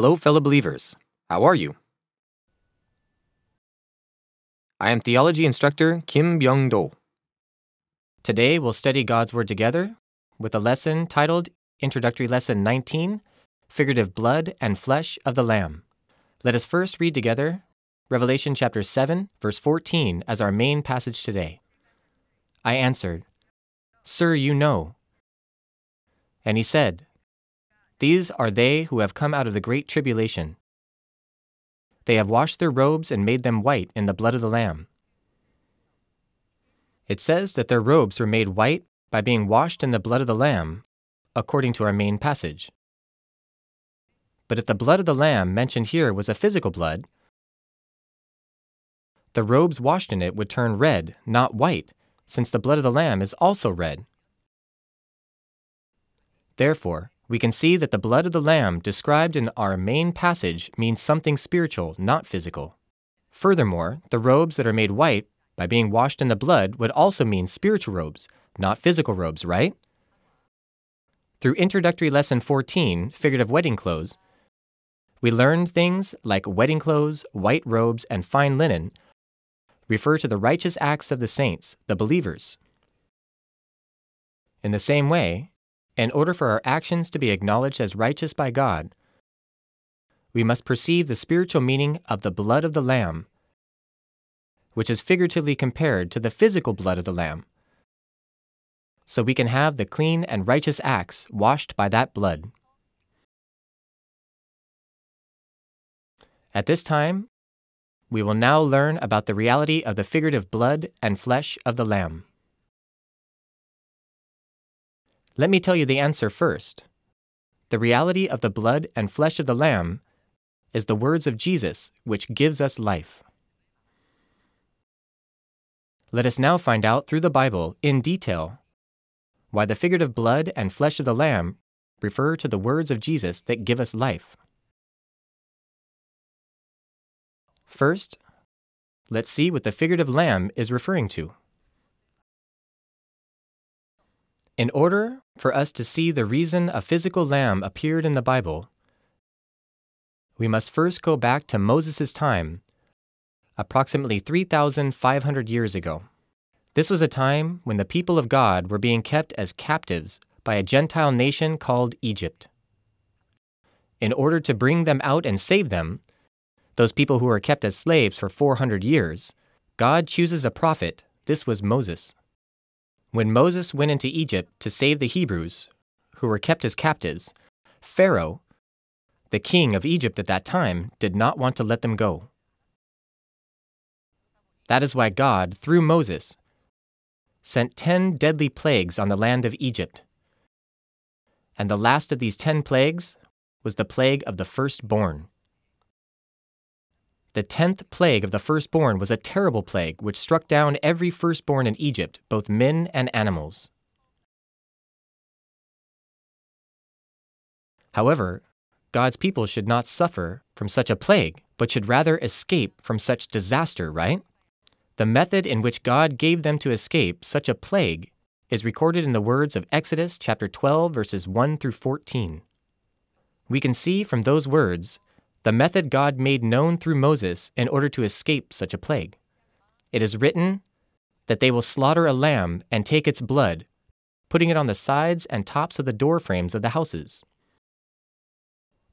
Hello, fellow believers. How are you? I am theology instructor Kim Byung Do. Today we'll study God's Word together with a lesson titled Introductory Lesson 19 Figurative Blood and Flesh of the Lamb. Let us first read together Revelation chapter 7, verse 14 as our main passage today. I answered, Sir, you know. And he said, These are they who have come out of the great tribulation. They have washed their robes and made them white in the blood of the Lamb. It says that their robes were made white by being washed in the blood of the Lamb, according to our main passage. But if the blood of the Lamb mentioned here was a physical blood, the robes washed in it would turn red, not white, since the blood of the Lamb is also red. Therefore, we can see that the blood of the Lamb described in our main passage means something spiritual, not physical. Furthermore, the robes that are made white by being washed in the blood would also mean spiritual robes, not physical robes, right? Through introductory lesson 14, figurative wedding clothes, we learned things like wedding clothes, white robes, and fine linen refer to the righteous acts of the saints, the believers. In the same way, in order for our actions to be acknowledged as righteous by God, we must perceive the spiritual meaning of the blood of the Lamb, which is figuratively compared to the physical blood of the Lamb, so we can have the clean and righteous acts washed by that blood. At this time, we will now learn about the reality of the figurative blood and flesh of the Lamb. Let me tell you the answer first. The reality of the blood and flesh of the Lamb is the words of Jesus, which gives us life. Let us now find out through the Bible, in detail, why the figurative blood and flesh of the Lamb refer to the words of Jesus that give us life. First, let's see what the figurative lamb is referring to. In order for us to see the reason a physical lamb appeared in the Bible, we must first go back to Moses' time, approximately 3,500 years ago. This was a time when the people of God were being kept as captives by a Gentile nation called Egypt. In order to bring them out and save them, those people who were kept as slaves for 400 years, God chooses a prophet. This was Moses. When Moses went into Egypt to save the Hebrews, who were kept as captives, Pharaoh, the king of Egypt at that time, did not want to let them go. That is why God, through Moses, sent ten deadly plagues on the land of Egypt. And the last of these ten plagues was the plague of the firstborn. The tenth plague of the firstborn was a terrible plague which struck down every firstborn in Egypt, both men and animals. However, God's people should not suffer from such a plague, but should rather escape from such disaster, right? The method in which God gave them to escape such a plague is recorded in the words of Exodus chapter 12 verses 1 through 14. We can see from those words the method God made known through Moses in order to escape such a plague. It is written that they will slaughter a lamb and take its blood, putting it on the sides and tops of the door frames of the houses.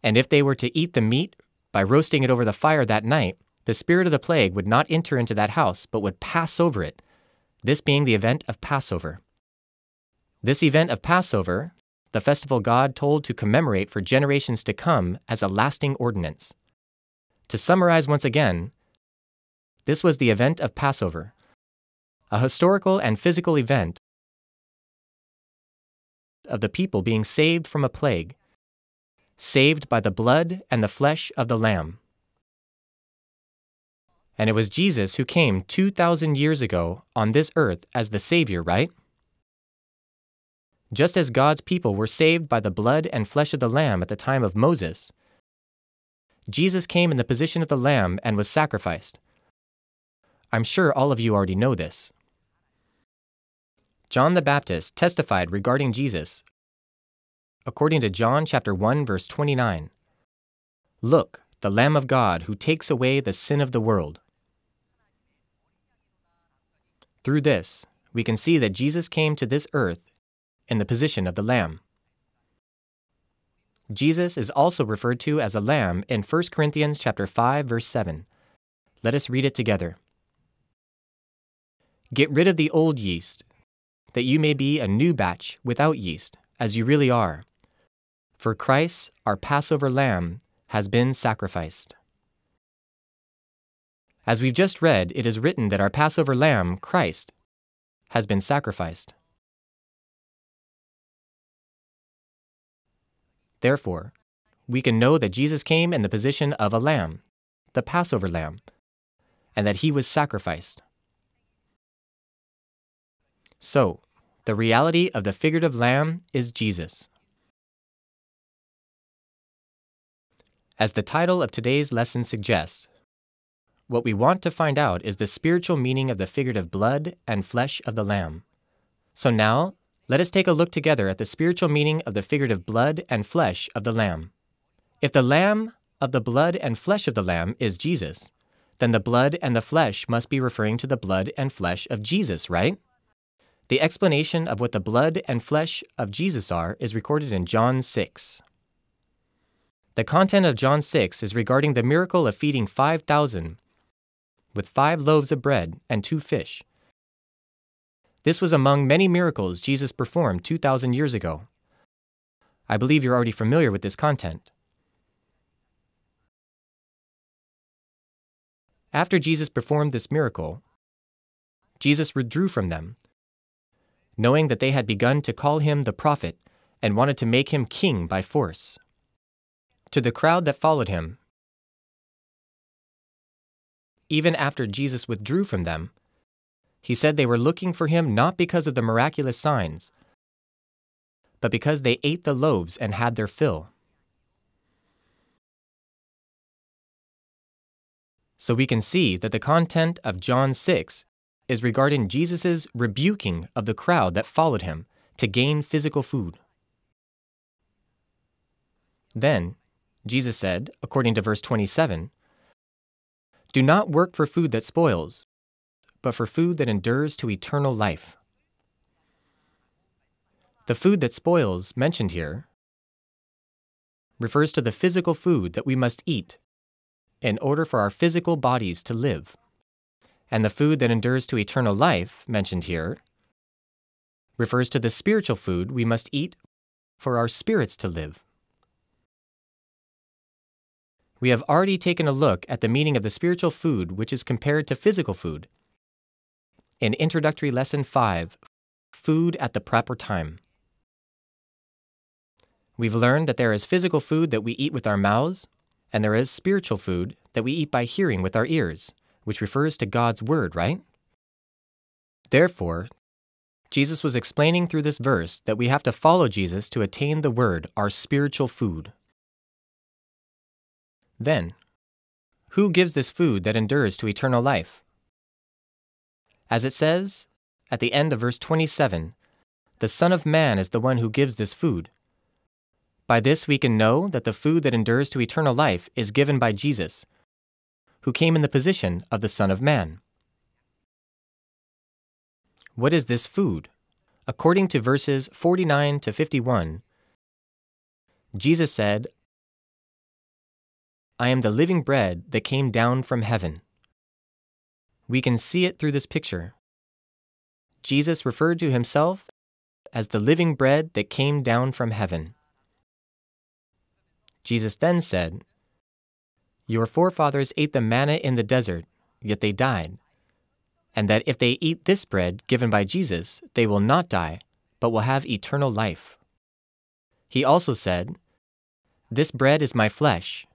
And if they were to eat the meat by roasting it over the fire that night, the spirit of the plague would not enter into that house, but would pass over it, this being the event of Passover. This event of Passover the festival God told to commemorate for generations to come as a lasting ordinance. To summarize once again, this was the event of Passover, a historical and physical event of the people being saved from a plague, saved by the blood and the flesh of the Lamb. And it was Jesus who came 2,000 years ago on this earth as the Savior, right? Just as God's people were saved by the blood and flesh of the Lamb at the time of Moses, Jesus came in the position of the Lamb and was sacrificed. I'm sure all of you already know this. John the Baptist testified regarding Jesus according to John chapter 1 verse 29. Look, the Lamb of God who takes away the sin of the world. Through this, we can see that Jesus came to this earth in the position of the Lamb. Jesus is also referred to as a lamb in 1 Corinthians chapter 5 verse 7. Let us read it together. Get rid of the old yeast, that you may be a new batch without yeast, as you really are. For Christ, our Passover lamb, has been sacrificed. As we've just read, it is written that our Passover lamb, Christ, has been sacrificed. Therefore, we can know that Jesus came in the position of a lamb, the Passover lamb, and that he was sacrificed. So, the reality of the figurative lamb is Jesus. As the title of today's lesson suggests, what we want to find out is the spiritual meaning of the figurative blood and flesh of the Lamb. So now, let us take a look together at the spiritual meaning of the figurative blood and flesh of the Lamb. If the Lamb of the blood and flesh of the Lamb is Jesus, then the blood and the flesh must be referring to the blood and flesh of Jesus, right? The explanation of what the blood and flesh of Jesus are is recorded in John 6. The content of John 6 is regarding the miracle of feeding 5,000 with five loaves of bread and two fish. This was among many miracles Jesus performed 2,000 years ago. I believe you're already familiar with this content. After Jesus performed this miracle, Jesus withdrew from them, knowing that they had begun to call him the prophet and wanted to make him king by force to the crowd that followed him. Even after Jesus withdrew from them, he said they were looking for him not because of the miraculous signs, but because they ate the loaves and had their fill. So we can see that the content of John 6 is regarding Jesus' rebuking of the crowd that followed him to gain physical food. Then, Jesus said, according to verse 27, Do not work for food that spoils, but for food that endures to eternal life. The food that spoils, mentioned here, refers to the physical food that we must eat in order for our physical bodies to live. And the food that endures to eternal life, mentioned here, refers to the spiritual food we must eat for our spirits to live. We have already taken a look at the meaning of the spiritual food which is compared to physical food. In Introductory Lesson 5, Food at the Proper Time. We've learned that there is physical food that we eat with our mouths, and there is spiritual food that we eat by hearing with our ears, which refers to God's Word, right? Therefore, Jesus was explaining through this verse that we have to follow Jesus to attain the Word, our spiritual food. Then, who gives this food that endures to eternal life? As it says at the end of verse 27, the Son of Man is the one who gives this food. By this we can know that the food that endures to eternal life is given by Jesus, who came in the position of the Son of Man. What is this food? According to verses 49 to 51, Jesus said, I am the living bread that came down from heaven. We can see it through this picture. Jesus referred to himself as the living bread that came down from heaven. Jesus then said, Your forefathers ate the manna in the desert, yet they died. And that if they eat this bread given by Jesus, they will not die, but will have eternal life. He also said, This bread is my flesh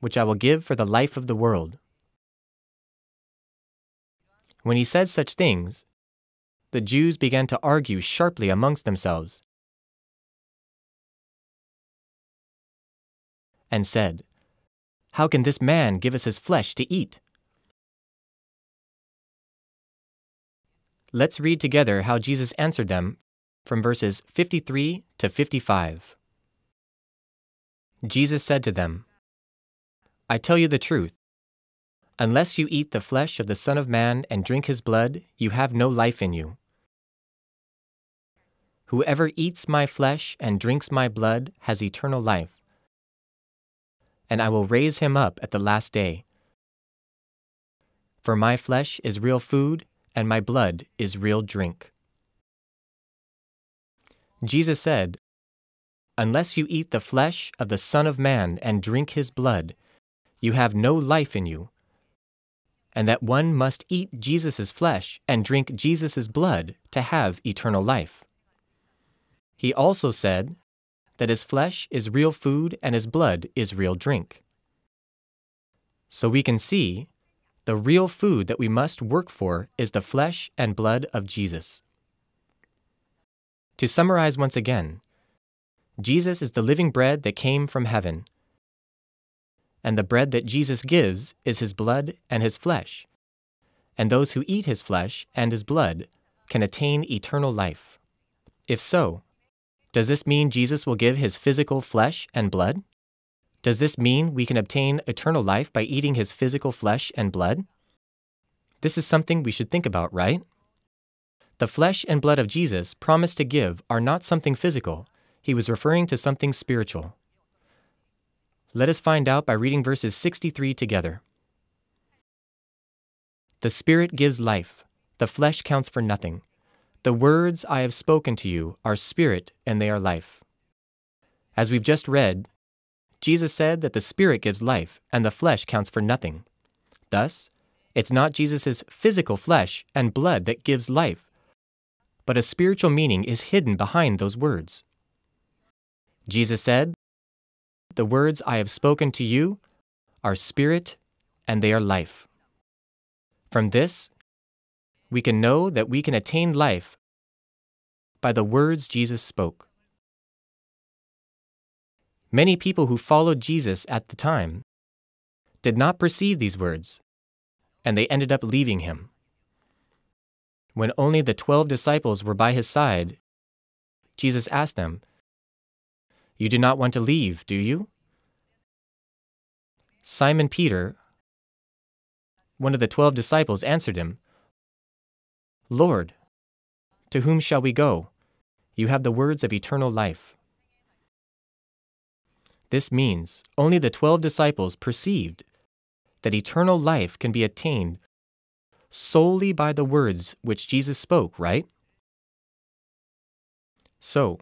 which I will give for the life of the world. When he said such things, the Jews began to argue sharply amongst themselves and said, How can this man give us his flesh to eat? Let's read together how Jesus answered them from verses 53 to 55. Jesus said to them, I tell you the truth. Unless you eat the flesh of the Son of Man and drink his blood, you have no life in you. Whoever eats my flesh and drinks my blood has eternal life, and I will raise him up at the last day. For my flesh is real food, and my blood is real drink. Jesus said, Unless you eat the flesh of the Son of Man and drink his blood, you have no life in you. And that one must eat Jesus' flesh and drink Jesus' blood to have eternal life. He also said that his flesh is real food and his blood is real drink. So we can see the real food that we must work for is the flesh and blood of Jesus. To summarize once again, Jesus is the living bread that came from heaven. And the bread that Jesus gives is his blood and his flesh. And those who eat his flesh and his blood can attain eternal life. If so, does this mean Jesus will give his physical flesh and blood? Does this mean we can obtain eternal life by eating his physical flesh and blood? This is something we should think about, right? The flesh and blood of Jesus promised to give are not something physical, he was referring to something spiritual. Let us find out by reading verses 63 together. The Spirit gives life, the flesh counts for nothing. The words I have spoken to you are spirit and they are life. As we've just read, Jesus said that the Spirit gives life and the flesh counts for nothing. Thus, it's not Jesus' physical flesh and blood that gives life, but a spiritual meaning is hidden behind those words. Jesus said, The words I have spoken to you are spirit and they are life. From this, we can know that we can attain life by the words Jesus spoke. Many people who followed Jesus at the time did not perceive these words, and they ended up leaving him. When only the twelve disciples were by his side, Jesus asked them, you do not want to leave, do you? Simon Peter, one of the twelve disciples, answered him, Lord, to whom shall we go? You have the words of eternal life. This means only the twelve disciples perceived that eternal life can be attained solely by the words which Jesus spoke, right? So,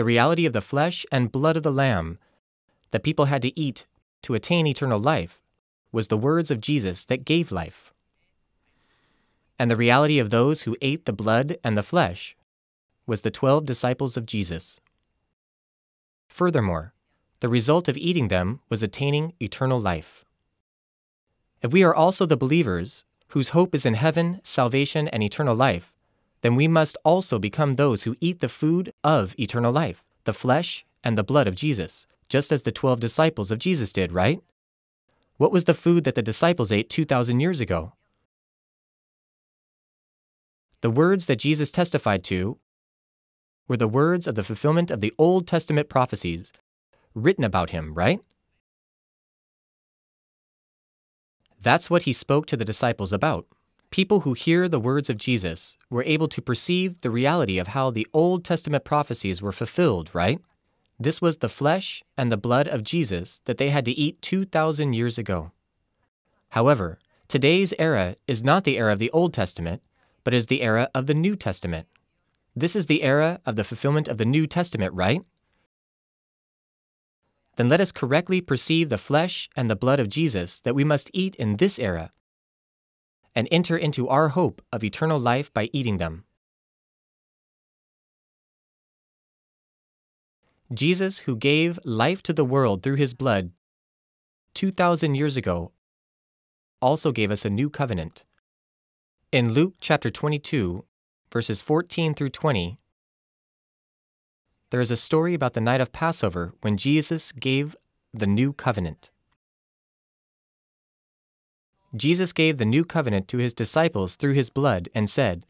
the reality of the flesh and blood of the Lamb that people had to eat to attain eternal life was the words of Jesus that gave life. And the reality of those who ate the blood and the flesh was the twelve disciples of Jesus. Furthermore, the result of eating them was attaining eternal life. If we are also the believers whose hope is in heaven, salvation, and eternal life, then we must also become those who eat the food of eternal life, the flesh and the blood of Jesus, just as the 12 disciples of Jesus did, right? What was the food that the disciples ate 2,000 years ago? The words that Jesus testified to were the words of the fulfillment of the Old Testament prophecies written about him, right? That's what he spoke to the disciples about. People who hear the words of Jesus were able to perceive the reality of how the Old Testament prophecies were fulfilled, right? This was the flesh and the blood of Jesus that they had to eat 2,000 years ago. However, today's era is not the era of the Old Testament, but is the era of the New Testament. This is the era of the fulfillment of the New Testament, right? Then let us correctly perceive the flesh and the blood of Jesus that we must eat in this era and enter into our hope of eternal life by eating them. Jesus, who gave life to the world through his blood 2,000 years ago, also gave us a new covenant. In Luke chapter 22, verses 14 through 20, there is a story about the night of Passover when Jesus gave the new covenant. Jesus gave the new covenant to his disciples through his blood and said,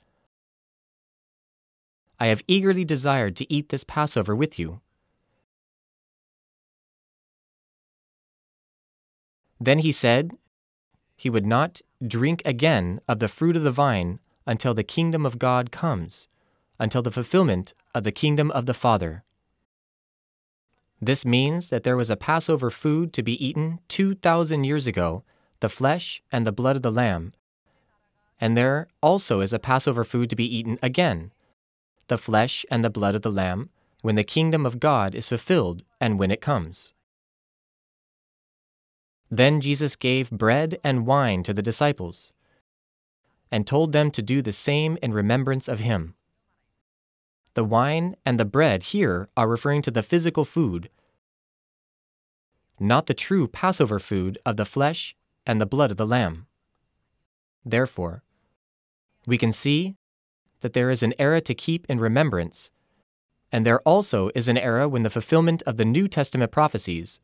I have eagerly desired to eat this Passover with you Then he said he would not drink again of the fruit of the vine until the kingdom of God comes, until the fulfillment of the kingdom of the Father. This means that there was a Passover food to be eaten 2,000 years ago, the flesh and the blood of the Lamb. And there also is a Passover food to be eaten again, the flesh and the blood of the Lamb, when the kingdom of God is fulfilled and when it comes. Then Jesus gave bread and wine to the disciples, and told them to do the same in remembrance of him. The wine and the bread here are referring to the physical food, not the true Passover food of the flesh and the blood of the Lamb. Therefore, we can see that there is an era to keep in remembrance, and there also is an era when the fulfillment of the New Testament prophecies,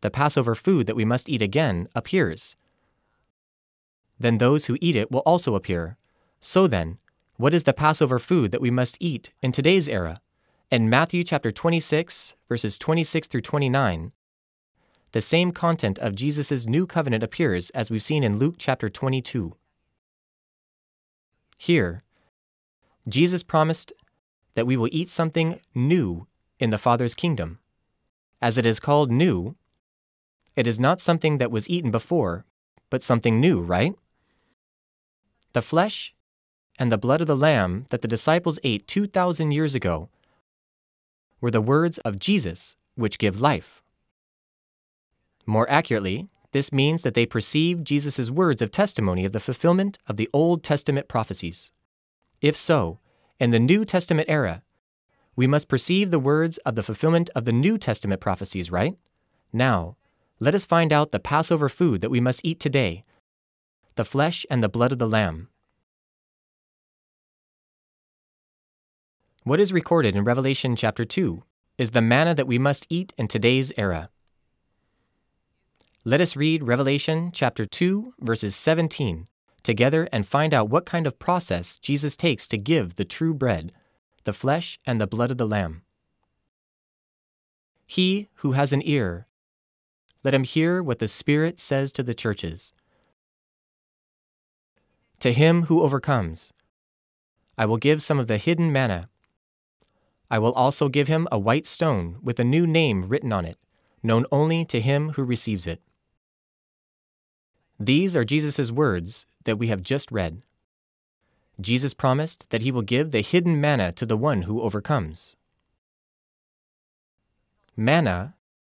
the Passover food that we must eat again, appears. Then those who eat it will also appear. So then, what is the Passover food that we must eat in today's era? In Matthew chapter 26, verses 26 through 29, the same content of Jesus' new covenant appears as we've seen in Luke chapter 22. Here, Jesus promised that we will eat something new in the Father's kingdom. As it is called new, it is not something that was eaten before, but something new, right? The flesh and the blood of the Lamb that the disciples ate 2,000 years ago were the words of Jesus which give life. More accurately, this means that they perceived Jesus' words of testimony of the fulfillment of the Old Testament prophecies. If so, in the New Testament era, we must perceive the words of the fulfillment of the New Testament prophecies, right? Now, let us find out the Passover food that we must eat today the flesh and the blood of the Lamb. What is recorded in Revelation chapter 2 is the manna that we must eat in today's era. Let us read Revelation chapter 2, verses 17, together and find out what kind of process Jesus takes to give the true bread, the flesh and the blood of the Lamb. He who has an ear, let him hear what the Spirit says to the churches. To him who overcomes, I will give some of the hidden manna I will also give him a white stone with a new name written on it, known only to him who receives it. These are Jesus' words that we have just read. Jesus promised that he will give the hidden manna to the one who overcomes. Manna,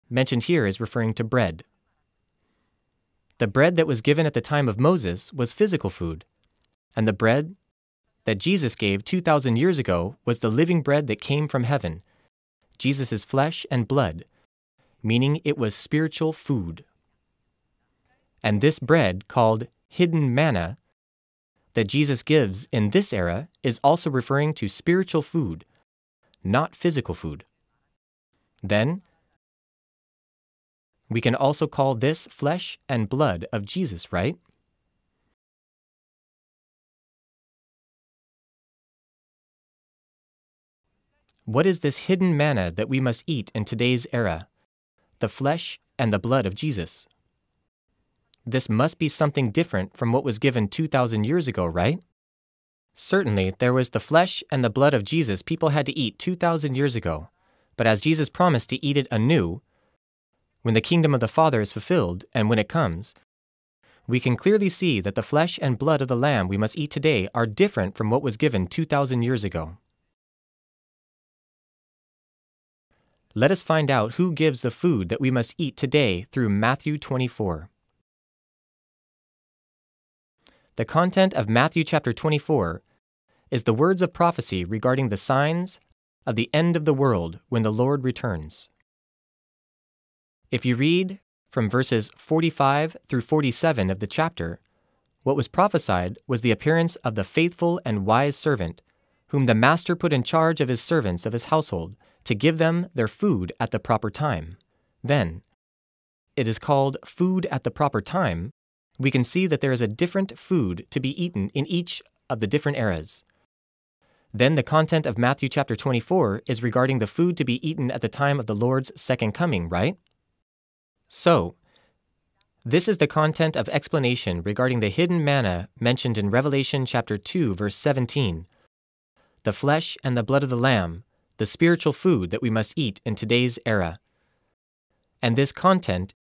mentioned here, is referring to bread. The bread that was given at the time of Moses was physical food, and the bread that Jesus gave 2,000 years ago was the living bread that came from heaven, Jesus' flesh and blood, meaning it was spiritual food. And this bread, called hidden manna, that Jesus gives in this era is also referring to spiritual food, not physical food. Then, we can also call this flesh and blood of Jesus, right? What is this hidden manna that we must eat in today's era? The flesh and the blood of Jesus. This must be something different from what was given 2,000 years ago, right? Certainly, there was the flesh and the blood of Jesus people had to eat 2,000 years ago, but as Jesus promised to eat it anew, when the kingdom of the Father is fulfilled and when it comes, we can clearly see that the flesh and blood of the Lamb we must eat today are different from what was given 2,000 years ago. Let us find out who gives the food that we must eat today through Matthew 24. The content of Matthew chapter 24 is the words of prophecy regarding the signs of the end of the world when the Lord returns. If you read from verses 45 through 47 of the chapter, what was prophesied was the appearance of the faithful and wise servant, whom the master put in charge of his servants of his household to give them their food at the proper time. Then, it is called food at the proper time. We can see that there is a different food to be eaten in each of the different eras. Then the content of Matthew chapter 24 is regarding the food to be eaten at the time of the Lord's second coming, right? So, This is the content of explanation regarding the hidden manna mentioned in Revelation chapter 2 verse 17. The flesh and the blood of the lamb, the spiritual food that we must eat in today's era. And this content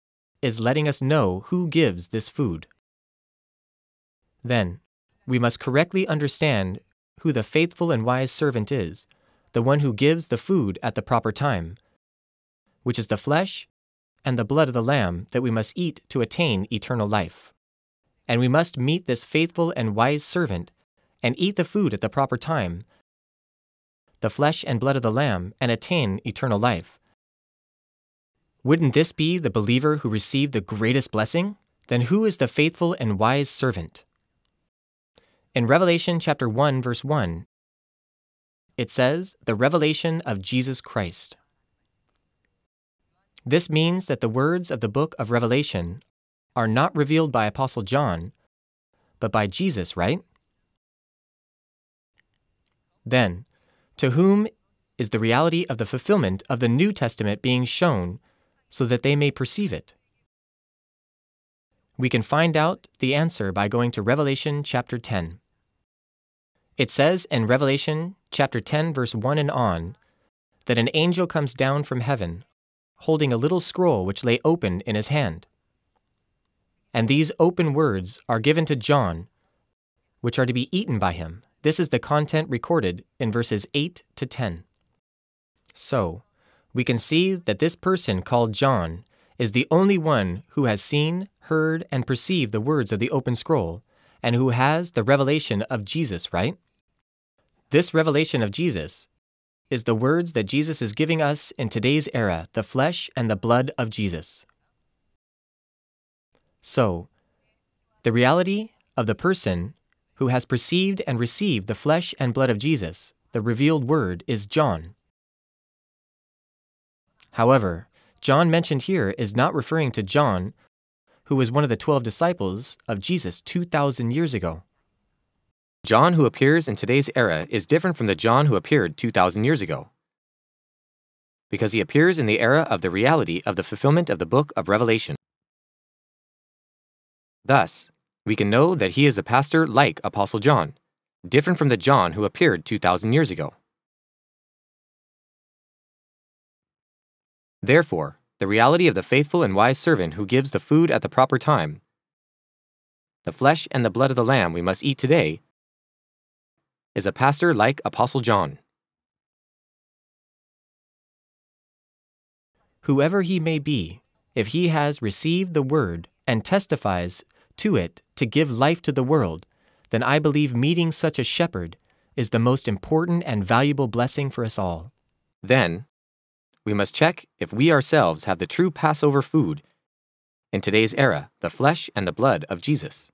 is letting us know who gives this food. Then, we must correctly understand who the faithful and wise servant is, the one who gives the food at the proper time, which is the flesh and the blood of the Lamb that we must eat to attain eternal life. And we must meet this faithful and wise servant and eat the food at the proper time, the flesh and blood of the Lamb, and attain eternal life. Wouldn't this be the believer who received the greatest blessing? Then who is the faithful and wise servant? In Revelation chapter 1 verse 1, it says, "The revelation of Jesus Christ." This means that the words of the book of Revelation are not revealed by Apostle John, but by Jesus, right? Then, to whom is the reality of the fulfillment of the New Testament being shown so that they may perceive it? We can find out the answer by going to Revelation chapter 10. It says in Revelation chapter 10 verse 1 and on that an angel comes down from heaven holding a little scroll which lay open in his hand. And these open words are given to John, which are to be eaten by him. This is the content recorded in verses 8 to 10. So, we can see that this person called John is the only one who has seen, heard, and perceived the words of the open scroll, and who has the revelation of Jesus, right? This revelation of Jesus is the words that Jesus is giving us in today's era, the flesh and the blood of Jesus. So, the reality of the person who has perceived and received the flesh and blood of Jesus, the revealed word, is John. However, John mentioned here is not referring to John, who was one of the twelve disciples of Jesus 2,000 years ago. John who appears in today's era is different from the John who appeared 2,000 years ago. Because he appears in the era of the reality of the fulfillment of the book of Revelation. Thus, we can know that he is a pastor like Apostle John, different from the John who appeared 2,000 years ago. Therefore, the reality of the faithful and wise servant who gives the food at the proper time, the flesh and the blood of the Lamb we must eat today, is a pastor like Apostle John. Whoever he may be, if he has received the word and testifies to it to give life to the world, then I believe meeting such a shepherd is the most important and valuable blessing for us all. Then, we must check if we ourselves have the true Passover food in today's era, the flesh and the blood of Jesus.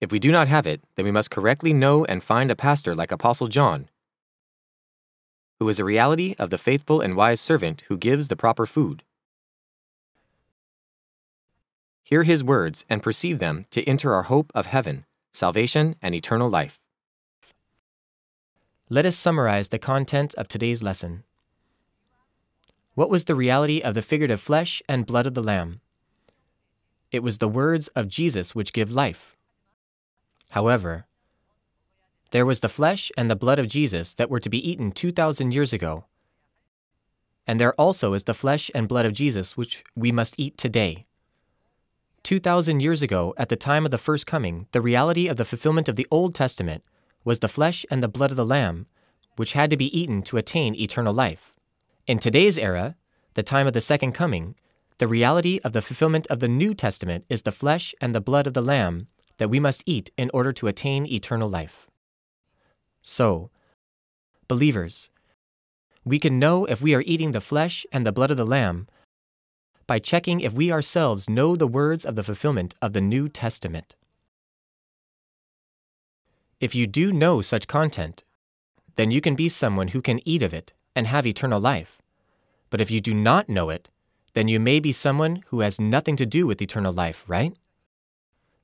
If we do not have it, then we must correctly know and find a pastor like Apostle John, who is a reality of the faithful and wise servant who gives the proper food. Hear his words and perceive them to enter our hope of heaven, salvation, and eternal life. Let us summarize the contents of today's lesson. What was the reality of the figurative flesh and blood of the Lamb? It was the words of Jesus which give life. However, there was the flesh and the blood of Jesus that were to be eaten 2,000 years ago. And there also is the flesh and blood of Jesus which we must eat today. 2,000 years ago, at the time of the first coming, the reality of the fulfillment of the Old Testament was the flesh and the blood of the Lamb, which had to be eaten to attain eternal life. In today's era, the time of the second coming, the reality of the fulfillment of the New Testament is the flesh and the blood of the Lamb that we must eat in order to attain eternal life. So, believers, we can know if we are eating the flesh and the blood of the Lamb by checking if we ourselves know the words of the fulfillment of the New Testament. If you do know such content, then you can be someone who can eat of it and have eternal life. But if you do not know it, then you may be someone who has nothing to do with eternal life, right?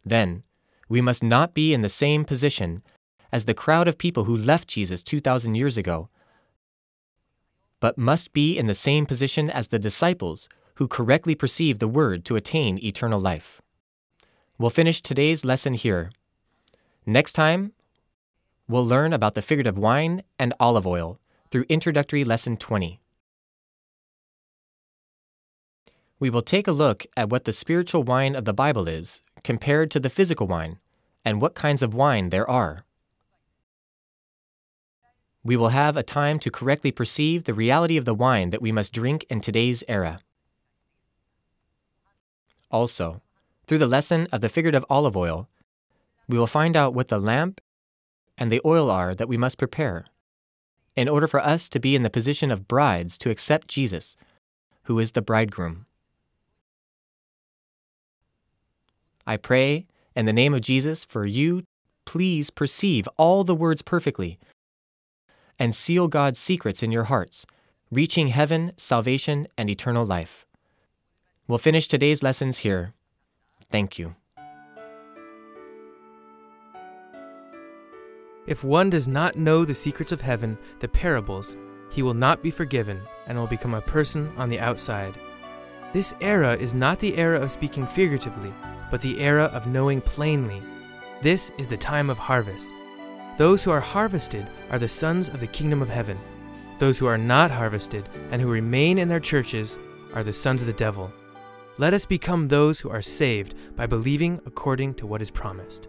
Then, we must not be in the same position as the crowd of people who left Jesus 2,000 years ago, but must be in the same position as the disciples who correctly perceive the Word to attain eternal life. We'll finish today's lesson here. Next time, we'll learn about the figurative wine and olive oil through Introductory Lesson 20. We will take a look at what the spiritual wine of the Bible is compared to the physical wine and what kinds of wine there are. We will have a time to correctly perceive the reality of the wine that we must drink in today's era. Also, through the lesson of the figurative olive oil, we will find out what the lamp and the oil are that we must prepare in order for us to be in the position of brides to accept Jesus, who is the bridegroom. I pray in the name of Jesus for you, please perceive all the words perfectly and seal God's secrets in your hearts, reaching heaven, salvation, and eternal life. We'll finish today's lessons here. Thank you. If one does not know the secrets of heaven, the parables, he will not be forgiven and will become a person on the outside. This era is not the era of speaking figuratively, but the era of knowing plainly. This is the time of harvest. Those who are harvested are the sons of the kingdom of heaven. Those who are not harvested and who remain in their churches are the sons of the devil. Let us become those who are saved by believing according to what is promised.